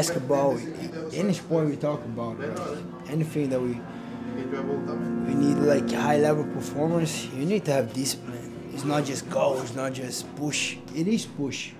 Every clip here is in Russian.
basketball, any sport we talk about, anything that we we need like high level performance, you need to have discipline. It's not just go, it's not just push. It is push.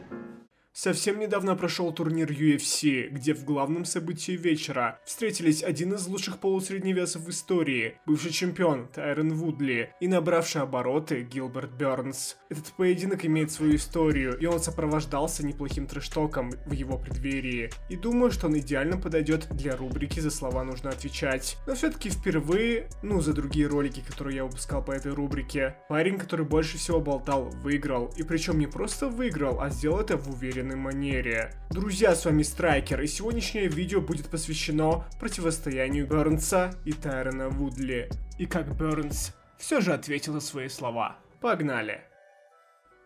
Совсем недавно прошел турнир UFC, где в главном событии вечера встретились один из лучших полусредневесов в истории, бывший чемпион Тайрон Вудли и набравший обороты Гилберт Бернс. Этот поединок имеет свою историю, и он сопровождался неплохим трештоком в его преддверии. И думаю, что он идеально подойдет для рубрики «За слова нужно отвечать». Но все-таки впервые, ну за другие ролики, которые я выпускал по этой рубрике, парень, который больше всего болтал, выиграл. И причем не просто выиграл, а сделал это в уверенной манере. Друзья, с вами Страйкер, и сегодняшнее видео будет посвящено противостоянию Бернса и Тайрона Вудли. И как Бернс все же ответил на свои слова. Погнали!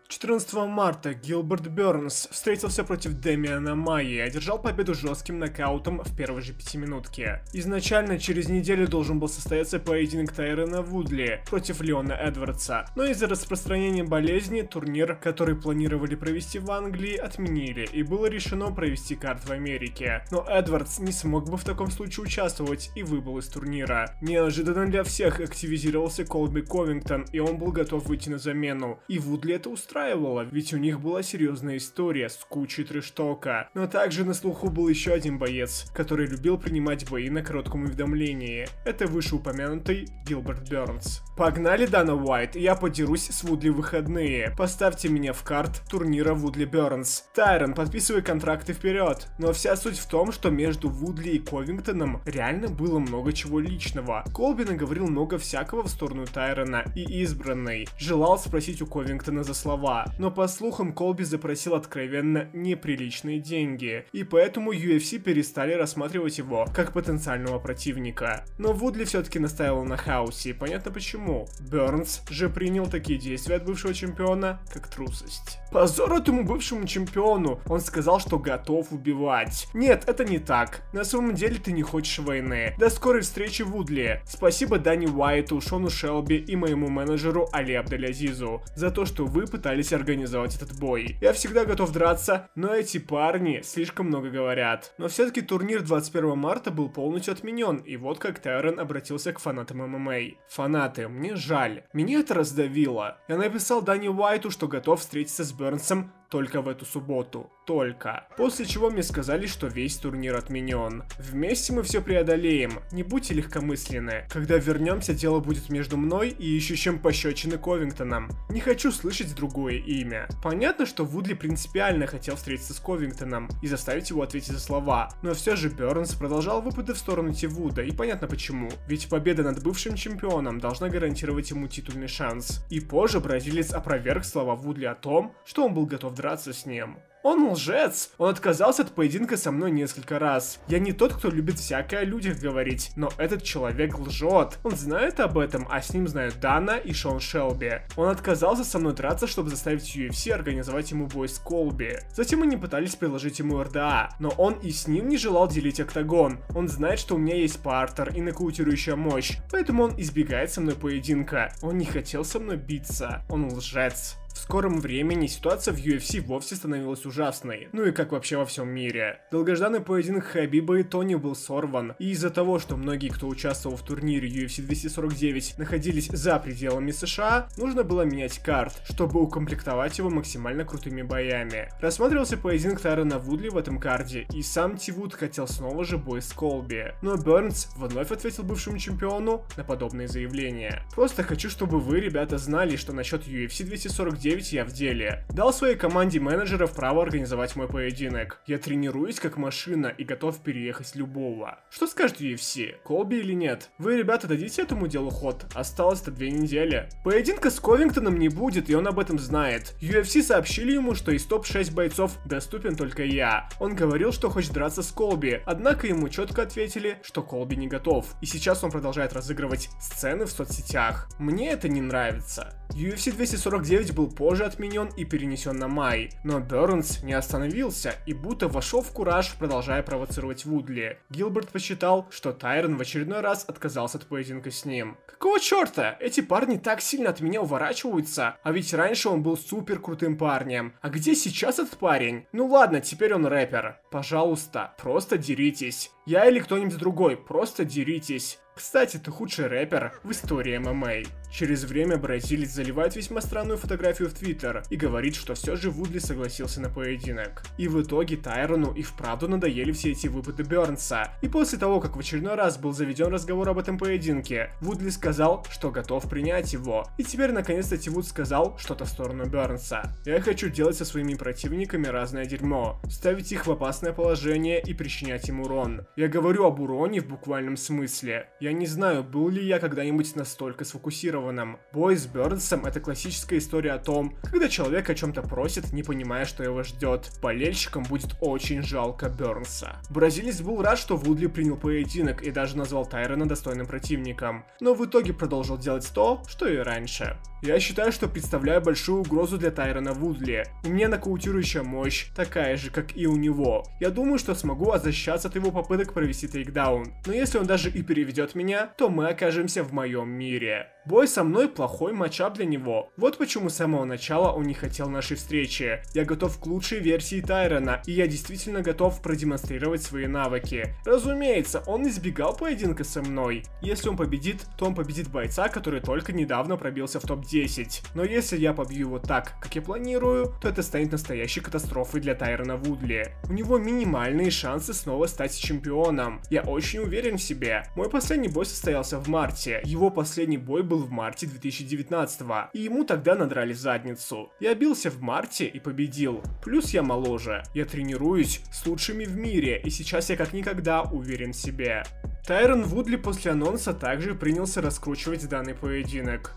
14 марта Гилберт Бернс встретился против Демиана Майи и одержал победу жестким нокаутом в первой же пятиминутке. Изначально через неделю должен был состояться поединок Тайрена Вудли против Леона Эдвардса, но из-за распространения болезни турнир, который планировали провести в Англии, отменили и было решено провести карт в Америке. Но Эдвардс не смог бы в таком случае участвовать и выбыл из турнира. Неожиданно для всех активизировался Колби Ковингтон и он был готов выйти на замену. И Вудли это устраивало устраивало, ведь у них была серьезная история с кучей трэштока. Но также на слуху был еще один боец, который любил принимать бои на коротком уведомлении. Это вышеупомянутый Гилберт Бернс. Погнали, Дана Уайт, я подерусь с Вудли выходные. Поставьте меня в карт турнира Вудли Бернс. Тайрон, подписывай контракты вперед. Но вся суть в том, что между Вудли и Ковингтоном реально было много чего личного. Колби наговорил много всякого в сторону Тайрона и избранной. Желал спросить у Ковингтона за слова слова, но по слухам Колби запросил откровенно неприличные деньги, и поэтому UFC перестали рассматривать его как потенциального противника. Но Вудли все-таки настаивал на хаосе, и понятно почему. Бернс же принял такие действия от бывшего чемпиона, как трусость. Позор этому бывшему чемпиону, он сказал, что готов убивать. Нет, это не так. На самом деле ты не хочешь войны. До скорой встречи, Вудли. Спасибо Дани Уайту, Шону Шелби и моему менеджеру Али Абделязизу за то, что вы пытались пытались организовать этот бой. Я всегда готов драться, но эти парни слишком много говорят. Но все-таки турнир 21 марта был полностью отменен, и вот как Тайрон обратился к фанатам ММА. Фанаты, мне жаль. Меня это раздавило. Я написал Дани Уайту, что готов встретиться с Бернсом только в эту субботу. Только. После чего мне сказали, что весь турнир отменен. Вместе мы все преодолеем. Не будьте легкомысленны. Когда вернемся, дело будет между мной и ищущим пощечины Ковингтоном. Не хочу слышать другое имя. Понятно, что Вудли принципиально хотел встретиться с Ковингтоном и заставить его ответить за слова. Но все же Бернс продолжал выпады в сторону Тивуда, и понятно почему. Ведь победа над бывшим чемпионом должна гарантировать ему титульный шанс. И позже бразилец опроверг слова Вудли о том, что он был готов драться с ним. Он лжец. Он отказался от поединка со мной несколько раз. Я не тот, кто любит всякое о людях говорить, но этот человек лжет. Он знает об этом, а с ним знают Дана и Шон Шелби. Он отказался со мной драться, чтобы заставить UFC организовать ему бой с Колби. Затем они пытались предложить ему РДА, но он и с ним не желал делить октагон. Он знает, что у меня есть партер и нокаутирующая мощь, поэтому он избегает со мной поединка. Он не хотел со мной биться. Он лжец. В скором времени ситуация в UFC вовсе становилась ужасной. Ну и как вообще во всем мире. Долгожданный поединок Хабиба и Тони был сорван. И из-за того, что многие, кто участвовал в турнире UFC 249, находились за пределами США, нужно было менять карт, чтобы укомплектовать его максимально крутыми боями. Рассматривался поединок Тайрона Вудли в этом карде, и сам Тивуд хотел снова же бой с Колби. Но Бернс вновь ответил бывшему чемпиону на подобные заявления. Просто хочу, чтобы вы, ребята, знали, что насчет UFC 249 9 я в деле. Дал своей команде менеджеров право организовать мой поединок. Я тренируюсь как машина и готов переехать любого. Что скажет UFC? Колби или нет? Вы, ребята, дадите этому делу ход? Осталось-то две недели. Поединка с Ковингтоном не будет, и он об этом знает. UFC сообщили ему, что из топ-6 бойцов доступен только я. Он говорил, что хочет драться с Колби, однако ему четко ответили, что Колби не готов. И сейчас он продолжает разыгрывать сцены в соцсетях. Мне это не нравится. UFC 249 был позже отменен и перенесен на май. Но Бернс не остановился и будто вошел в кураж, продолжая провоцировать Вудли. Гилберт посчитал, что Тайрон в очередной раз отказался от поединка с ним. Какого черта? Эти парни так сильно от меня уворачиваются, а ведь раньше он был супер крутым парнем. А где сейчас этот парень? Ну ладно, теперь он рэпер. Пожалуйста, просто деритесь. Я или кто-нибудь другой, просто деритесь. Кстати, ты худший рэпер в истории ММА. Через время бразилец заливает весьма странную фотографию в Твиттер и говорит, что все же Вудли согласился на поединок. И в итоге Тайрону и вправду надоели все эти выпады Бернса. И после того, как в очередной раз был заведен разговор об этом поединке, Вудли сказал, что готов принять его. И теперь наконец-то Тивуд сказал что-то в сторону Бернса. Я хочу делать со своими противниками разное дерьмо, ставить их в опасное положение и причинять им урон. Я говорю об уроне в буквальном смысле. Я не знаю, был ли я когда-нибудь настолько сфокусирован заинтересованным. Бой с Бёрнсом — это классическая история о том, когда человек о чем-то просит, не понимая, что его ждет. Болельщикам будет очень жалко Бёрнса. Бразилец был рад, что Вудли принял поединок и даже назвал Тайрона достойным противником, но в итоге продолжил делать то, что и раньше. Я считаю, что представляю большую угрозу для Тайрона Вудли. У меня нокаутирующая мощь, такая же, как и у него. Я думаю, что смогу защищаться от его попыток провести тейкдаун. Но если он даже и переведет меня, то мы окажемся в моем мире. Бой со мной плохой матчап для него. Вот почему с самого начала он не хотел нашей встречи. Я готов к лучшей версии Тайрона, и я действительно готов продемонстрировать свои навыки. Разумеется, он избегал поединка со мной. Если он победит, то он победит бойца, который только недавно пробился в топ-10. Но если я побью его так, как я планирую, то это станет настоящей катастрофой для Тайрона Вудли. У него минимальные шансы снова стать чемпионом. Я очень уверен в себе. Мой последний бой состоялся в марте. Его последний бой был в марте 2019 и ему тогда надрали задницу. Я бился в марте и победил. Плюс я моложе. Я тренируюсь с лучшими в мире, и сейчас я как никогда уверен в себе. Тайрон Вудли после анонса также принялся раскручивать данный поединок.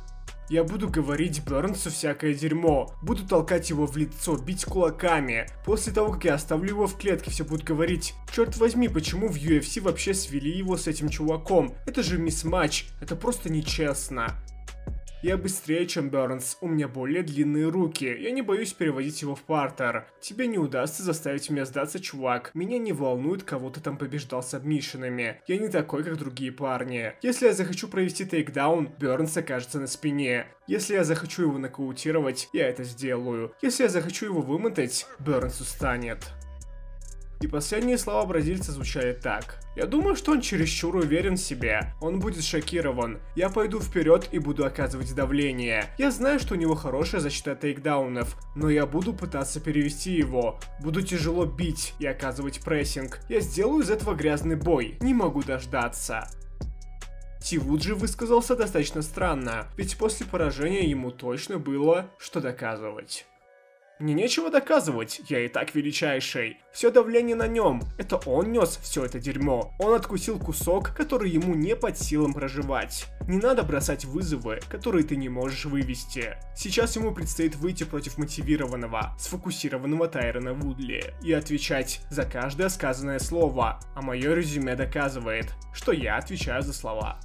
Я буду говорить Бернсу всякое дерьмо. Буду толкать его в лицо, бить кулаками. После того, как я оставлю его в клетке, все будут говорить, черт возьми, почему в UFC вообще свели его с этим чуваком? Это же мисс-матч, это просто нечестно. Я быстрее, чем Бернс, у меня более длинные руки, я не боюсь переводить его в партер. Тебе не удастся заставить меня сдаться, чувак. Меня не волнует, кого ты там побеждал с обмишинами. Я не такой, как другие парни. Если я захочу провести тейкдаун, Бернс окажется на спине. Если я захочу его нокаутировать, я это сделаю. Если я захочу его вымотать, Бернс устанет. И последние слова бразильца звучали так. Я думаю, что он чересчур уверен в себе. Он будет шокирован. Я пойду вперед и буду оказывать давление. Я знаю, что у него хорошая защита тейкдаунов, но я буду пытаться перевести его. Буду тяжело бить и оказывать прессинг. Я сделаю из этого грязный бой. Не могу дождаться. Тивуджи высказался достаточно странно, ведь после поражения ему точно было что доказывать. Мне нечего доказывать, я и так величайший. Все давление на нем, это он нес все это дерьмо. Он откусил кусок, который ему не под силам проживать. Не надо бросать вызовы, которые ты не можешь вывести. Сейчас ему предстоит выйти против мотивированного, сфокусированного Тайрона Вудли и отвечать за каждое сказанное слово, а мое резюме доказывает, что я отвечаю за слова.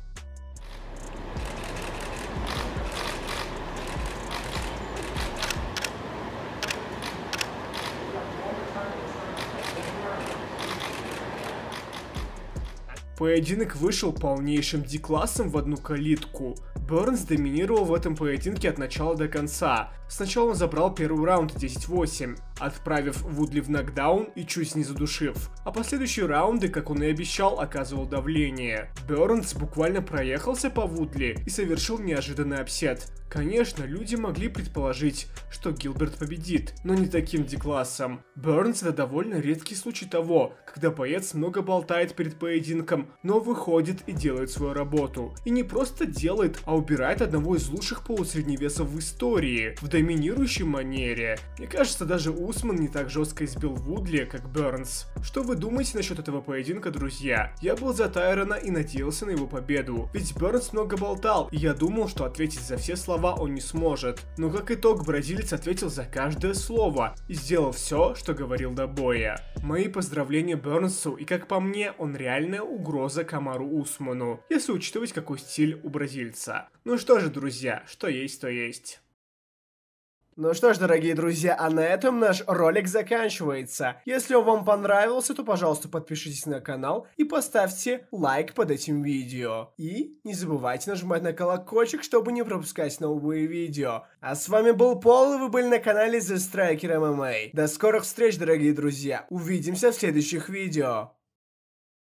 Поединок вышел полнейшим деклассом в одну калитку. Бернс доминировал в этом поединке от начала до конца. Сначала он забрал первый раунд 10-8, отправив Вудли в нокдаун и чуть не задушив. А последующие раунды, как он и обещал, оказывал давление. Бернс буквально проехался по Вудли и совершил неожиданный апсет. Конечно, люди могли предположить, что Гилберт победит, но не таким деклассом. Бернс это довольно редкий случай того, когда боец много болтает перед поединком, но выходит и делает свою работу. И не просто делает, а убирает одного из лучших полусредневесов в истории, в доминирующей манере. Мне кажется, даже Усман не так жестко избил Вудли, как Бернс. Что вы думаете насчет этого поединка, друзья? Я был за Тайрона и надеялся на его победу, ведь Бернс много болтал, и я думал, что ответить за все слова слова он не сможет. Но как итог, бразилец ответил за каждое слово и сделал все, что говорил до боя. Мои поздравления Бернсу, и как по мне, он реальная угроза Камару Усману, если учитывать какой стиль у бразильца. Ну что же, друзья, что есть, то есть. Ну что ж, дорогие друзья, а на этом наш ролик заканчивается. Если он вам понравился, то, пожалуйста, подпишитесь на канал и поставьте лайк под этим видео. И не забывайте нажимать на колокольчик, чтобы не пропускать новые видео. А с вами был Пол, и вы были на канале The Striker MMA. До скорых встреч, дорогие друзья. Увидимся в следующих видео.